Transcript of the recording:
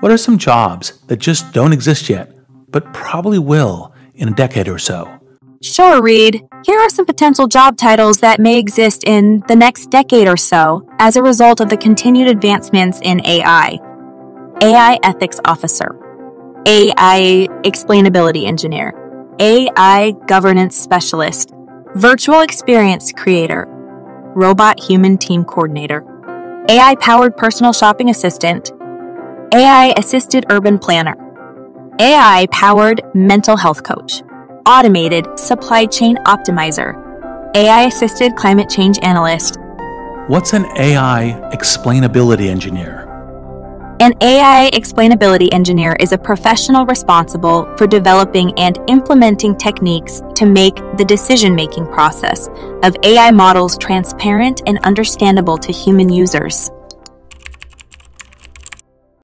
What are some jobs that just don't exist yet, but probably will in a decade or so? Sure, Reid. Here are some potential job titles that may exist in the next decade or so as a result of the continued advancements in AI AI Ethics Officer, AI Explainability Engineer, AI Governance Specialist, Virtual Experience Creator, Robot Human Team Coordinator, AI Powered Personal Shopping Assistant, AI Assisted Urban Planner, AI Powered Mental Health Coach, Automated Supply Chain Optimizer, AI Assisted Climate Change Analyst. What's an AI explainability engineer? An AI explainability engineer is a professional responsible for developing and implementing techniques to make the decision making process of AI models transparent and understandable to human users.